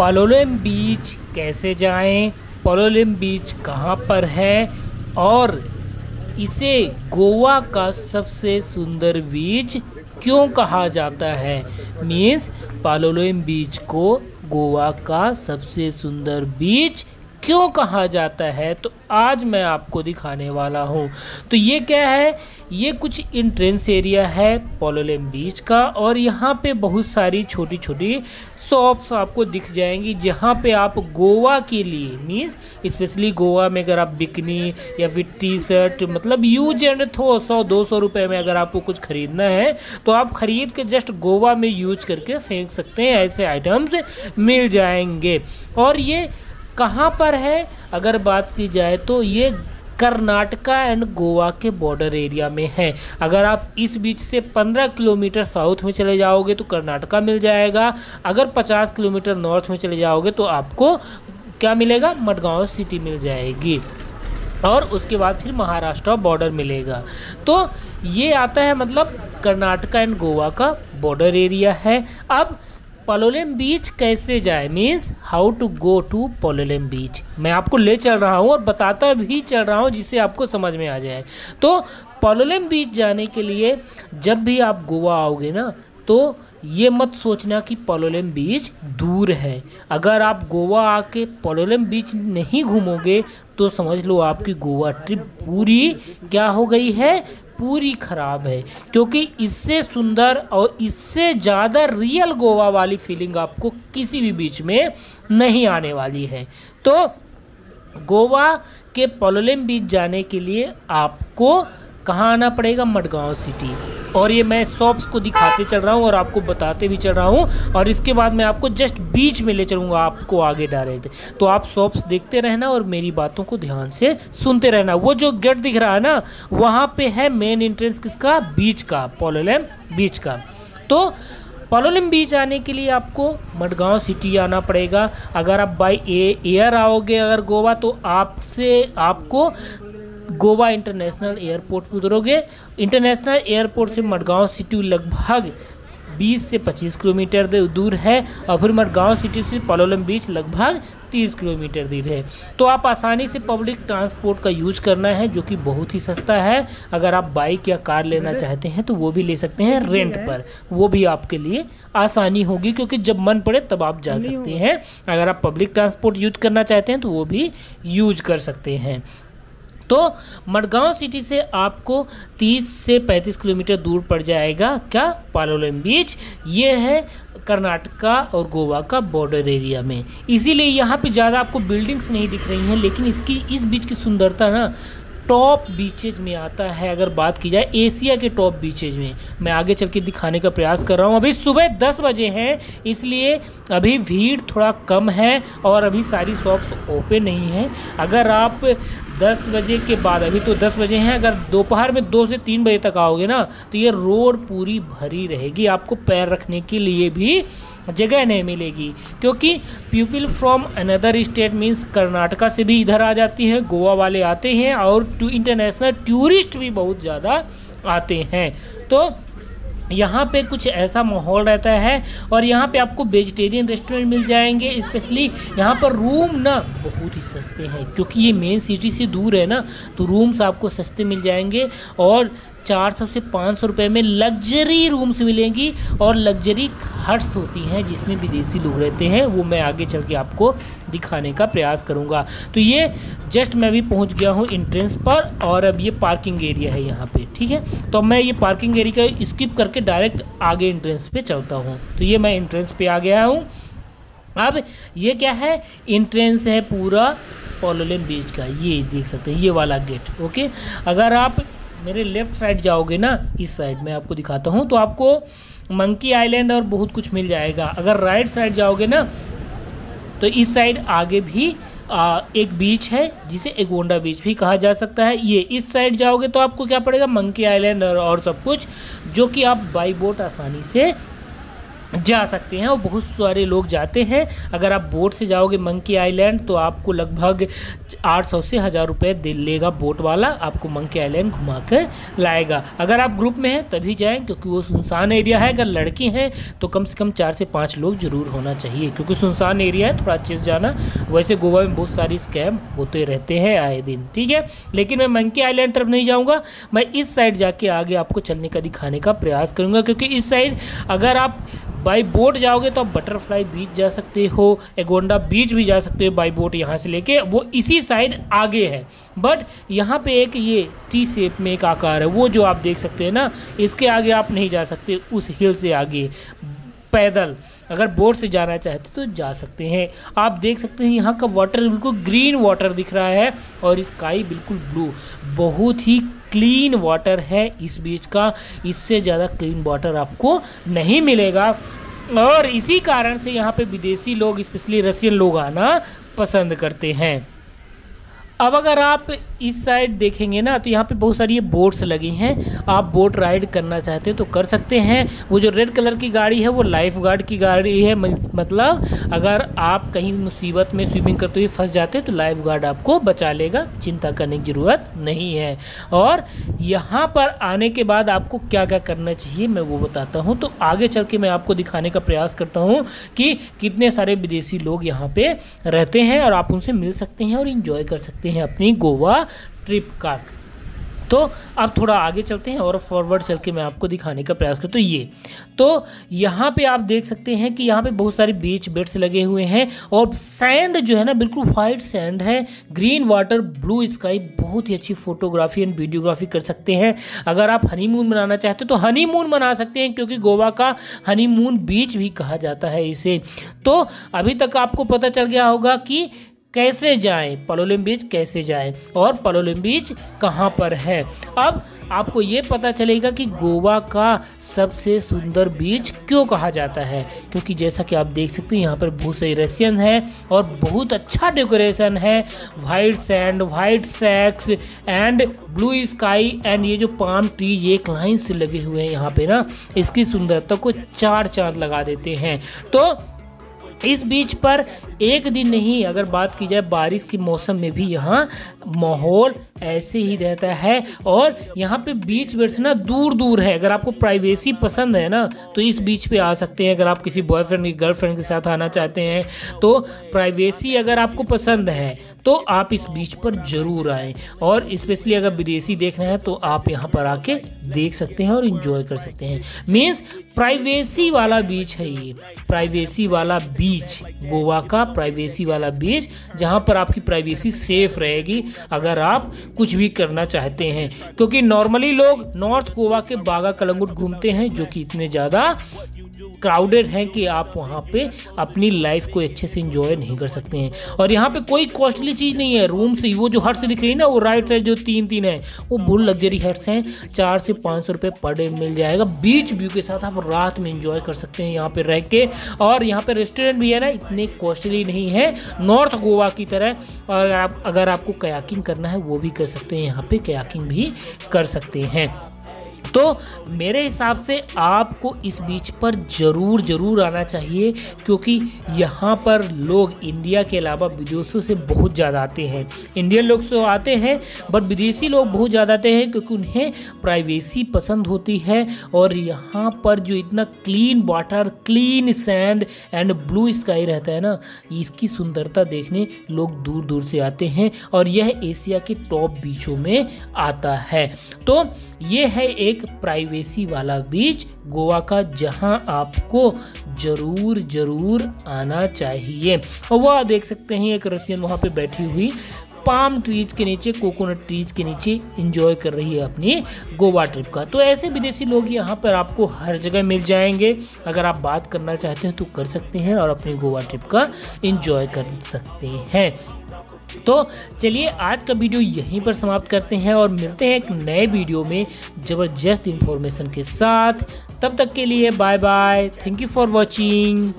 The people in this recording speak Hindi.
पालोलेम बीच कैसे जाएँ? पालोलेम बीच कहाँ पर है? और इसे गोवा का सबसे सुंदर बीच क्यों कहा जाता है? मीन्स पालोलेम बीच को गोवा का सबसे सुंदर बीच क्यों कहा जाता है? तो आज मैं आपको दिखाने वाला हूँ। तो ये क्या है? ये कुछ इंट्रेंस एरिया है पोलोलेम बीच का और यहाँ पे बहुत सारी छोटी छोटी शॉप्स आपको दिख जाएँगी, जहाँ पे आप गोवा के लिए मीन्स स्पेशली गोवा में अगर आप बिकनी या फिर टी शर्ट मतलब यूज़ एंड थो सौ, दो सौ रुपये में अगर आपको कुछ ख़रीदना है तो आप ख़रीद के जस्ट गोवा में यूज़ करके फेंक सकते हैं, ऐसे आइटम्स मिल जाएँगे। और ये कहाँ पर है? अगर बात की जाए तो ये कर्नाटका एंड गोवा के बॉर्डर एरिया में है। अगर आप इस बीच से 15 किलोमीटर साउथ में चले जाओगे तो कर्नाटका मिल जाएगा। अगर 50 किलोमीटर नॉर्थ में चले जाओगे तो आपको क्या मिलेगा? मडगांव सिटी मिल जाएगी। और उसके बाद फिर महाराष्ट्र बॉर्डर मिलेगा। तो ये आता है मतलब कर्नाटका एंड गोवा का बॉर्डर एरिया है। अब पोलोलेम बीच कैसे जाए? Means how to go to Palolem beach मैं आपको ले चल रहा हूँ और बताता भी चल रहा हूँ जिससे आपको समझ में आ जाए। तो पोलोलेम बीच जाने के लिए जब भी आप गोवा आओगे ना तो ये मत सोचना कि पोलोलेम बीच दूर है। अगर आप गोवा आके पोलोलेम बीच नहीं घूमोगे तो समझ लो आपकी गोवा ट्रिप पूरी क्या हो गई है? पूरी ख़राब है, क्योंकि इससे सुंदर और इससे ज़्यादा रियल गोवा वाली फीलिंग आपको किसी भी बीच में नहीं आने वाली है। तो गोवा के पोलोलेम बीच जाने के लिए आपको कहाँ आना पड़ेगा? मडगांव सिटी और ये मैं शॉप्स को दिखाते चल रहा हूँ और आपको बताते भी चल रहा हूँ और इसके बाद मैं आपको जस्ट बीच में ले चलूँगा आपको आगे डायरेक्ट। तो आप शॉप्स देखते रहना और मेरी बातों को ध्यान से सुनते रहना। वो जो गेट दिख रहा है ना, वहाँ पे है मेन एंट्रेंस किसका? बीच का पोलोलेम बीच का। तो पालोलिम बीच आने के लिए आपको मडगांव सिटी आना पड़ेगा। अगर आप बाई एयर आओगे अगर गोवा तो आपसे आपको गोवा इंटरनेशनल एयरपोर्ट पर उतरोगे। इंटरनेशनल एयरपोर्ट से मडगांव सिटी लगभग 20 से 25 किलोमीटर दूर है और फिर मडगांव सिटी से पोलोलम बीच लगभग 30 किलोमीटर दूर है। तो आप आसानी से पब्लिक ट्रांसपोर्ट का यूज़ करना है जो कि बहुत ही सस्ता है। अगर आप बाइक या कार लेना चाहते हैं तो वो भी ले सकते हैं रेंट पर। वो भी आपके लिए आसानी होगी क्योंकि जब मन पड़े तब आप जा सकते हैं। अगर आप पब्लिक ट्रांसपोर्ट यूज़ करना चाहते हैं तो वो भी यूज़ कर सकते हैं। तो मडगांव सिटी से आपको 30 से 35 किलोमीटर दूर पड़ जाएगा क्या? पालोलेम बीच। ये है कर्नाटका और गोवा का बॉर्डर एरिया में। इसीलिए यहाँ पे ज़्यादा आपको बिल्डिंग्स नहीं दिख रही हैं, लेकिन इसकी, इस बीच की सुंदरता ना टॉप बीचेज में आता है। अगर बात की जाए एशिया के टॉप बीचेज में, मैं आगे चल के दिखाने का प्रयास कर रहा हूँ। अभी सुबह दस बजे हैं, इसलिए अभी भीड़ थोड़ा कम है और अभी सारी शॉप्स ओपन नहीं हैं। अगर आप दस बजे के बाद, अभी तो दस बजे हैं, अगर दोपहर में दो से तीन बजे तक आओगे ना तो ये रोड पूरी भरी रहेगी। आपको पैर रखने के लिए भी जगह नहीं मिलेगी, क्योंकि people from another state means Karnataka से भी इधर आ जाती हैं, गोवा वाले आते हैं और इंटरनेशनल टूरिस्ट भी बहुत ज़्यादा आते हैं। तो यहाँ पे कुछ ऐसा माहौल रहता है और यहाँ पे आपको वेजिटेरियन रेस्टोरेंट मिल जाएँगे स्पेशली यहाँ पर रूम ना बहुत ही सस्ते हैं, क्योंकि ये मेन सिटी से दूर है ना तो रूम्स आपको सस्ते मिल जाएँगे और चार सौ से पाँच सौ रुपये में लग्जरी रूम्स मिलेंगी और लग्जरी हट्स होती हैं जिसमें विदेशी लोग रहते हैं। वो मैं आगे चल के आपको दिखाने का प्रयास करूँगा। तो ये जस्ट मैं भी पहुँच गया हूँ इंट्रेंस पर और अब ये पार्किंग एरिया है यहाँ पे, ठीक है? तो मैं ये पार्किंग एरिया स्किप करके डायरेक्ट आगे इंट्रेंस पे चलता हूँ। तो ये मैं इंट्रेंस पे आ गया हूँ। अब ये क्या है? इंट्रेंस है पूरा पोलोलिम बीच का। ये देख सकते हैं, ये वाला गेट ओके अगर आप मेरे लेफ़्ट साइड जाओगे ना इस साइड में आपको दिखाता हूँ तो आपको मंकी आइलैंड और बहुत कुछ मिल जाएगा। अगर राइट साइड जाओगे ना तो इस साइड आगे भी आ, एक बीच है जिसे एगोंडा बीच भी कहा जा सकता है। ये इस साइड जाओगे तो आपको क्या पड़ेगा मंकी आइलैंड और, और सब कुछ जो कि आप बाई बोट आसानी से जा सकते हैं और बहुत सारे लोग जाते हैं। अगर आप बोट से जाओगे मंकी आइलैंड तो आपको लगभग 800 से हज़ार रुपये दे लेगा बोट वाला, आपको मंकी आइलैंड घुमा कर लाएगा। अगर आप ग्रुप में हैं, तभी जाएँ, क्योंकि वो सुनसान एरिया है। अगर लड़की हैं तो कम से कम चार से पाँच लोग ज़रूर होना चाहिए, क्योंकि सुनसान एरिया है, थोड़ा अच्छे से जाना। वैसे गोवा में बहुत सारी स्कैम होते रहते हैं आए दिन, ठीक है? लेकिन मैं मंकी आइलैंड तरफ़ नहीं जाऊँगा। मैं इस साइड जाके आगे आपको चलने का, दिखाने का प्रयास करूँगा, क्योंकि इस साइड अगर आप बाई बोट जाओगे तो आप बटरफ्लाई बीच जा सकते हो, एगोंडा बीच भी जा सकते हो बाई बोट यहाँ से लेके, वो इसी साइड आगे है। बट यहाँ पे एक ये टी शेप में एक आकार है, वो जो आप देख सकते हैं ना, इसके आगे आप नहीं जा सकते, उस हिल से आगे। पैदल, अगर बोट से जाना चाहते तो जा सकते हैं। आप देख सकते हैं यहाँ का वाटर बिल्कुल ग्रीन वाटर दिख रहा है और स्काई बिल्कुल ब्लू बहुत ही क्लीन वाटर है इस बीच का, इससे ज़्यादा क्लीन वाटर आपको नहीं मिलेगा। और इसी कारण से यहाँ पे विदेशी लोग, स्पेशली रशियन लोग आना पसंद करते हैं। अब अगर आप इस साइड देखेंगे ना तो यहाँ पे बहुत सारी ये बोट्स लगी हैं। आप बोट राइड करना चाहते हो तो कर सकते हैं। वो जो रेड कलर की गाड़ी है, वो लाइफ गार्ड की गाड़ी है। मतलब अगर आप कहीं मुसीबत में स्विमिंग करते हुए फंस जाते हैं तो लाइफ गार्ड आपको बचा लेगा। चिंता करने की ज़रूरत नहीं है। और यहाँ पर आने के बाद आपको क्या क्या करना चाहिए, मैं वो बताता हूँ। तो आगे चल के मैं आपको दिखाने का प्रयास करता हूँ कि कितने सारे विदेशी लोग यहाँ पर रहते हैं और आप उनसे मिल सकते हैं और इन्जॉय कर सकते हैं। अपनी गोवा ट्रिप का। तो अब थोड़ा आगे चलते हैं और फॉरवर्ड चल के मैं आपको दिखाने का प्रयास करता हूँ। ये तो यहाँ पे आप देख सकते हैं कि यहाँ पे बहुत सारे बीच बेड्स लगे हुए हैं और सैंड जो है ना, बिल्कुल वाइट सैंड है। ग्रीन वाटर ब्लू स्काई बहुत ही अच्छी फोटोग्राफी एंड वीडियोग्राफी कर सकते हैं। अगर आप हनीमून मनाना चाहते हो तो हनीमून मना सकते हैं, क्योंकि गोवा का हनीमून बीच भी कहा जाता है इसे। तो अभी तक आपको पता चल गया होगा कि कैसे जाएँ? पलोलिम बीच कैसे जाएँ? और पलोलिम बीच कहाँ पर है? अब आपको ये पता चलेगा कि गोवा का सबसे सुंदर बीच क्यों कहा जाता है? क्योंकि जैसा कि आप देख सकते हैं, यहाँ पर बहुत सारी रसियन है और बहुत अच्छा डेकोरेशन है। White sand white shacks and blue sky and ये जो पाम ट्रीज एक लाइन से लगे हुए हैं यहाँ पे ना। इसकी सुंदरता को चार चाँद लगा देते हैं। तो इस बीच पर एक दिन नहीं, अगर बात की जाए बारिश के मौसम में भी यहाँ माहौल ऐसे ही रहता है। और यहाँ पे बीच बैठना दूर दूर है, अगर आपको प्राइवेसी पसंद है ना तो इस बीच पे आ सकते हैं। अगर आप किसी बॉयफ्रेंड की गर्लफ्रेंड के साथ आना चाहते हैं तो प्राइवेसी अगर आपको पसंद है तो आप इस बीच पर ज़रूर आएँ। और स्पेशली अगर विदेशी देखना है तो आप यहाँ पर आके देख सकते हैं और इन्जॉय कर सकते हैं। मीन्स प्राइवेसी वाला बीच है ये। प्राइवेसी वाला बीच गोवा का प्राइवेसी वाला बीच, जहाँ पर आपकी प्राइवेसी सेफ़ रहेगी। अगर आप कुछ भी करना चाहते हैं, क्योंकि नॉर्मली लोग नॉर्थ गोवा के बागा कलंगुट घूमते हैं, जो कि इतने ज़्यादा क्राउडेड हैं कि आप वहाँ पे अपनी लाइफ को अच्छे से इंजॉय नहीं कर सकते हैं। और यहाँ पे कोई कॉस्टली चीज़ नहीं है। रूम से वो जो हट्स दिख रही है ना, वो राइट साइड जो तीन तीन है, वो बुल लग्जरी हट्स हैं। चार से पाँच सौ रुपये पर डे मिल जाएगा। बीच व्यू के साथ आप रात में इंजॉय कर सकते हैं यहाँ पर रह के। और यहाँ पे रेस्टोरेंट भी है ना, इतने कॉस्टली नहीं है। नॉर्थ गोवा की तरह और आप, अगर आपको कयाकिंग करना है, वो भी कर सकते हैं। यहाँ पे कयाकिंग भी कर सकते हैं। तो मेरे हिसाब से आपको इस बीच पर ज़रूर ज़रूर आना चाहिए, क्योंकि यहाँ पर लोग इंडिया के अलावा विदेशों से बहुत ज़्यादा आते हैं। इंडियन लोग तो आते हैं बट विदेशी लोग बहुत ज़्यादा आते हैं, क्योंकि उन्हें प्राइवेसी पसंद होती है, और यहाँ पर जो इतना clean water clean sand and blue sky रहता है ना, इसकी सुंदरता देखने लोग दूर दूर से आते हैं, और यह एशिया के टॉप बीचों में आता है। तो ये है एक एक प्राइवेसी वाला बीच गोवा का जहाँ आपको ज़रूर ज़रूर आना चाहिए। और वह देख सकते हैं एक रसियन वहाँ पे बैठी हुई पाम ट्रीज के नीचे कोकोनट ट्रीज के नीचे इंजॉय कर रही है अपनी गोवा ट्रिप का। तो ऐसे विदेशी लोग यहाँ पर आपको हर जगह मिल जाएँगे। अगर आप बात करना चाहते हैं तो कर सकते हैं और अपनी गोवा ट्रिप का इंजॉय कर सकते हैं। तो चलिए आज का वीडियो यहीं पर समाप्त करते हैं और मिलते हैं एक नए वीडियो में ज़बरदस्त इन्फॉर्मेशन के साथ। तब तक के लिए bye bye thank you for watching